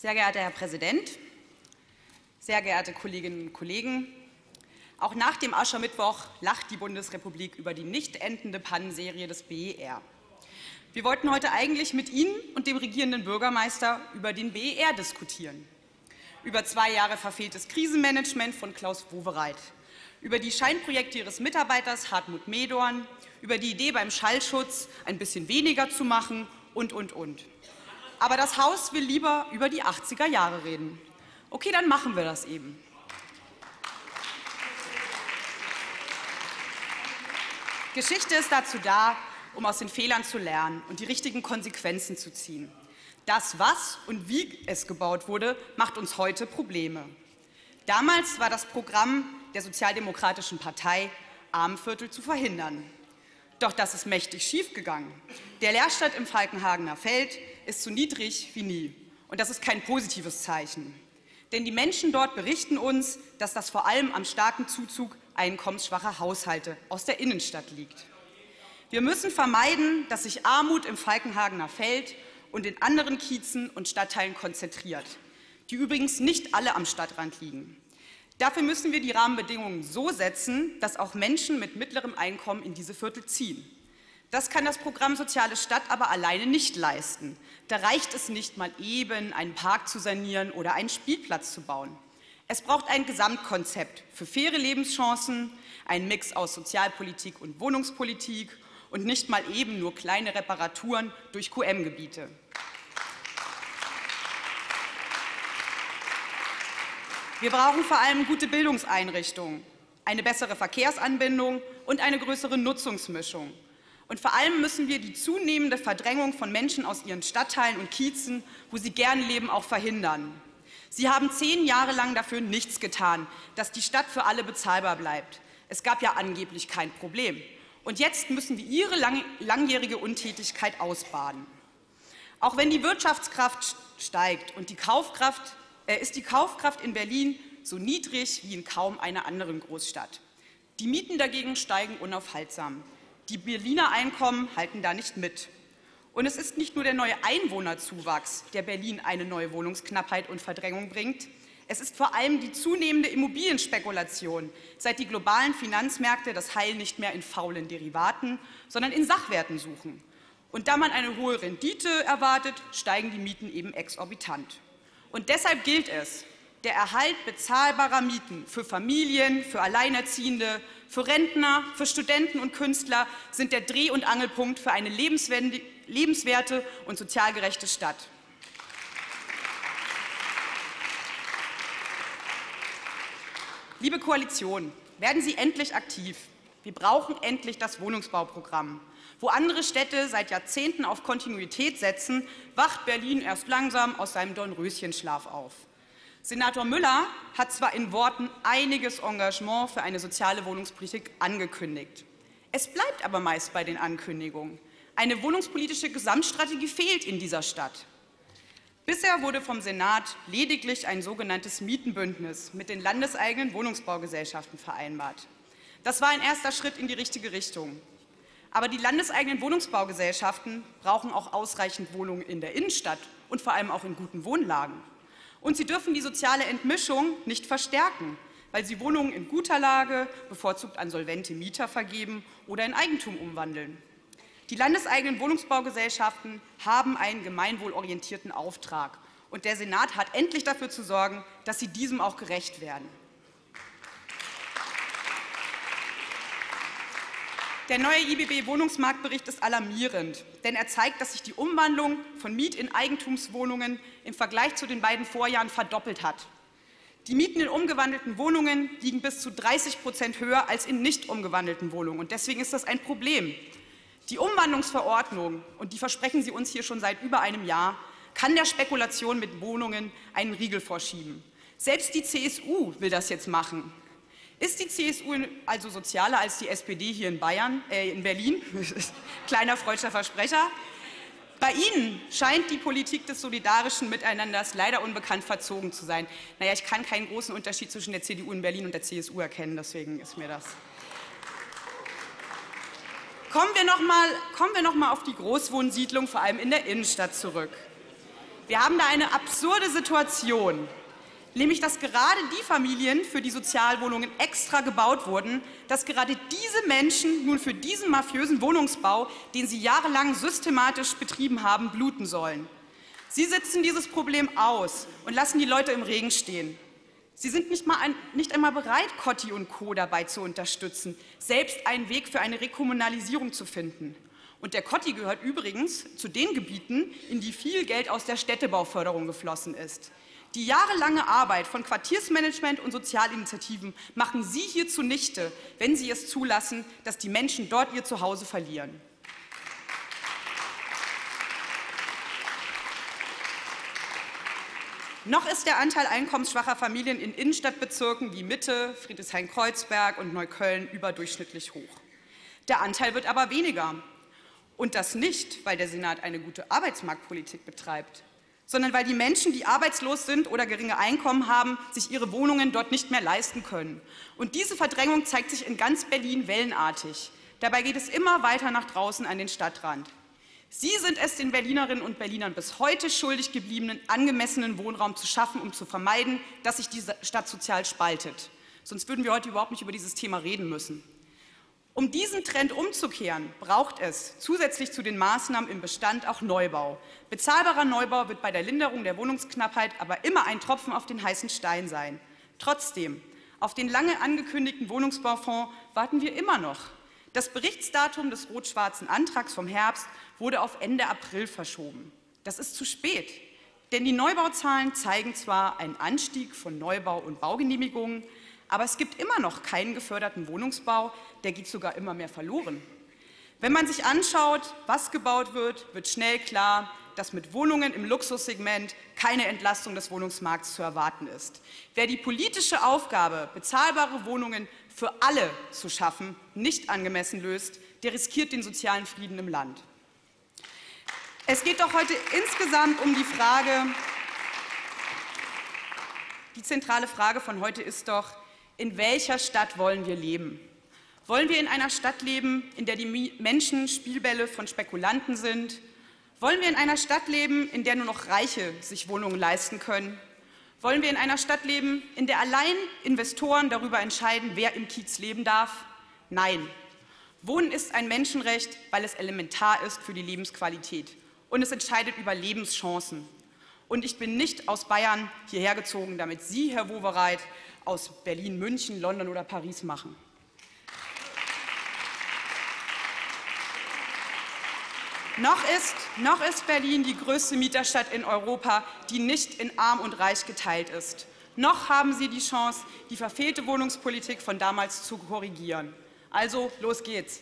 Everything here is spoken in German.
Sehr geehrter Herr Präsident, sehr geehrte Kolleginnen und Kollegen, auch nach dem Aschermittwoch lacht die Bundesrepublik über die nicht endende Pannenserie des BER. Wir wollten heute eigentlich mit Ihnen und dem regierenden Bürgermeister über den BER diskutieren. Über zwei Jahre verfehltes Krisenmanagement von Klaus Wowereit, über die Scheinprojekte Ihres Mitarbeiters Hartmut Medorn, über die Idee beim Schallschutz ein bisschen weniger zu machen und, und, und. Aber das Haus will lieber über die 80er Jahre reden. Okay, dann machen wir das eben. Geschichte ist dazu da, um aus den Fehlern zu lernen und die richtigen Konsequenzen zu ziehen. Das, was und wie es gebaut wurde, macht uns heute Probleme. Damals war das Programm der Sozialdemokratischen Partei, Armenviertel zu verhindern. Doch das ist mächtig schiefgegangen. Der Leerstand im Falkenhagener Feld ist so niedrig wie nie. Und das ist kein positives Zeichen. Denn die Menschen dort berichten uns, dass das vor allem am starken Zuzug einkommensschwacher Haushalte aus der Innenstadt liegt. Wir müssen vermeiden, dass sich Armut im Falkenhagener Feld und in anderen Kiezen und Stadtteilen konzentriert, die übrigens nicht alle am Stadtrand liegen. Dafür müssen wir die Rahmenbedingungen so setzen, dass auch Menschen mit mittlerem Einkommen in diese Viertel ziehen. Das kann das Programm Soziale Stadt aber alleine nicht leisten. Da reicht es nicht mal eben, einen Park zu sanieren oder einen Spielplatz zu bauen. Es braucht ein Gesamtkonzept für faire Lebenschancen, einen Mix aus Sozialpolitik und Wohnungspolitik und nicht mal eben nur kleine Reparaturen durch QM-Gebiete. Wir brauchen vor allem gute Bildungseinrichtungen, eine bessere Verkehrsanbindung und eine größere Nutzungsmischung. Und vor allem müssen wir die zunehmende Verdrängung von Menschen aus ihren Stadtteilen und Kiezen, wo sie gern leben, auch verhindern. Sie haben zehn Jahre lang dafür nichts getan, dass die Stadt für alle bezahlbar bleibt. Es gab ja angeblich kein Problem. Und jetzt müssen wir ihre lang langjährige Untätigkeit ausbaden. Auch wenn die Wirtschaftskraft steigt und die Kaufkraft, ist die Kaufkraft in Berlin so niedrig wie in kaum einer anderen Großstadt. Die Mieten dagegen steigen unaufhaltsam. Die Berliner Einkommen halten da nicht mit. Und es ist nicht nur der neue Einwohnerzuwachs, der Berlin eine neue Wohnungsknappheit und Verdrängung bringt. Es ist vor allem die zunehmende Immobilienspekulation, seit die globalen Finanzmärkte das Heil nicht mehr in faulen Derivaten, sondern in Sachwerten suchen. Und da man eine hohe Rendite erwartet, steigen die Mieten eben exorbitant. Und deshalb gilt es, der Erhalt bezahlbarer Mieten für Familien, für Alleinerziehende, für Rentner, für Studenten und Künstler sind der Dreh- und Angelpunkt für eine lebenswerte und sozial gerechte Stadt. Liebe Koalition, werden Sie endlich aktiv. Wir brauchen endlich das Wohnungsbauprogramm. Wo andere Städte seit Jahrzehnten auf Kontinuität setzen, wacht Berlin erst langsam aus seinem Dornröschenschlaf auf. Senator Müller hat zwar in Worten einiges Engagement für eine soziale Wohnungspolitik angekündigt. Es bleibt aber meist bei den Ankündigungen. Eine wohnungspolitische Gesamtstrategie fehlt in dieser Stadt. Bisher wurde vom Senat lediglich ein sogenanntes Mietenbündnis mit den landeseigenen Wohnungsbaugesellschaften vereinbart. Das war ein erster Schritt in die richtige Richtung. Aber die landeseigenen Wohnungsbaugesellschaften brauchen auch ausreichend Wohnungen in der Innenstadt und vor allem auch in guten Wohnlagen. Und sie dürfen die soziale Entmischung nicht verstärken, weil sie Wohnungen in guter Lage bevorzugt an solvente Mieter vergeben oder in Eigentum umwandeln. Die landeseigenen Wohnungsbaugesellschaften haben einen gemeinwohlorientierten Auftrag. Und der Senat hat endlich dafür zu sorgen, dass sie diesem auch gerecht werden. Der neue IBB-Wohnungsmarktbericht ist alarmierend, denn er zeigt, dass sich die Umwandlung von Miet- in Eigentumswohnungen im Vergleich zu den beiden Vorjahren verdoppelt hat. Die Mieten in umgewandelten Wohnungen liegen bis zu 30 Prozent höher als in nicht umgewandelten Wohnungen. Und deswegen ist das ein Problem. Die Umwandlungsverordnung, und die versprechen Sie uns hier schon seit über einem Jahr, kann der Spekulation mit Wohnungen einen Riegel vorschieben. Selbst die CSU will das jetzt machen. Ist die CSU also sozialer als die SPD hier in Bayern, äh in Berlin? Kleiner freudscher Versprecher. Bei Ihnen scheint die Politik des solidarischen Miteinanders leider unbekannt verzogen zu sein. Naja, ich kann keinen großen Unterschied zwischen der CDU in Berlin und der CSU erkennen, deswegen ist mir das. Kommen wir noch kommen wir noch mal auf die Großwohnsiedlung, vor allem in der Innenstadt, zurück. Wir haben da eine absurde Situation, nämlich dass gerade die Familien, für die Sozialwohnungen extra gebaut wurden, dass gerade diese Menschen nun für diesen mafiösen Wohnungsbau, den sie jahrelang systematisch betrieben haben, bluten sollen. Sie sitzen dieses Problem aus und lassen die Leute im Regen stehen. Sie sind nicht, mal ein, nicht einmal bereit, Cotti und Co. dabei zu unterstützen, selbst einen Weg für eine Rekommunalisierung zu finden. Und der Cotti gehört übrigens zu den Gebieten, in die viel Geld aus der Städtebauförderung geflossen ist. Die jahrelange Arbeit von Quartiersmanagement und Sozialinitiativen machen Sie hier zunichte, wenn Sie es zulassen, dass die Menschen dort ihr Zuhause verlieren. Noch ist der Anteil einkommensschwacher Familien in Innenstadtbezirken wie Mitte, Friedrichshain-Kreuzberg und Neukölln überdurchschnittlich hoch. Der Anteil wird aber weniger. Und das nicht, weil der Senat eine gute Arbeitsmarktpolitik betreibt sondern weil die Menschen, die arbeitslos sind oder geringe Einkommen haben, sich ihre Wohnungen dort nicht mehr leisten können. Und diese Verdrängung zeigt sich in ganz Berlin wellenartig. Dabei geht es immer weiter nach draußen an den Stadtrand. Sie sind es den Berlinerinnen und Berlinern bis heute schuldig geblieben, angemessenen Wohnraum zu schaffen, um zu vermeiden, dass sich diese Stadt sozial spaltet. Sonst würden wir heute überhaupt nicht über dieses Thema reden müssen. Um diesen Trend umzukehren, braucht es zusätzlich zu den Maßnahmen im Bestand auch Neubau. Bezahlbarer Neubau wird bei der Linderung der Wohnungsknappheit aber immer ein Tropfen auf den heißen Stein sein. Trotzdem, auf den lange angekündigten Wohnungsbaufonds warten wir immer noch. Das Berichtsdatum des rot-schwarzen Antrags vom Herbst wurde auf Ende April verschoben. Das ist zu spät, denn die Neubauzahlen zeigen zwar einen Anstieg von Neubau- und Baugenehmigungen, aber es gibt immer noch keinen geförderten Wohnungsbau, der geht sogar immer mehr verloren. Wenn man sich anschaut, was gebaut wird, wird schnell klar, dass mit Wohnungen im Luxussegment keine Entlastung des Wohnungsmarkts zu erwarten ist. Wer die politische Aufgabe, bezahlbare Wohnungen für alle zu schaffen, nicht angemessen löst, der riskiert den sozialen Frieden im Land. Es geht doch heute insgesamt um die Frage, die zentrale Frage von heute ist doch, in welcher Stadt wollen wir leben? Wollen wir in einer Stadt leben, in der die Menschen Spielbälle von Spekulanten sind? Wollen wir in einer Stadt leben, in der nur noch Reiche sich Wohnungen leisten können? Wollen wir in einer Stadt leben, in der allein Investoren darüber entscheiden, wer im Kiez leben darf? Nein. Wohnen ist ein Menschenrecht, weil es elementar ist für die Lebensqualität. Und es entscheidet über Lebenschancen. Und ich bin nicht aus Bayern hierher gezogen, damit Sie, Herr Wowereit, aus Berlin, München, London oder Paris machen. Noch ist, noch ist Berlin die größte Mieterstadt in Europa, die nicht in arm und reich geteilt ist. Noch haben Sie die Chance, die verfehlte Wohnungspolitik von damals zu korrigieren. Also los geht's.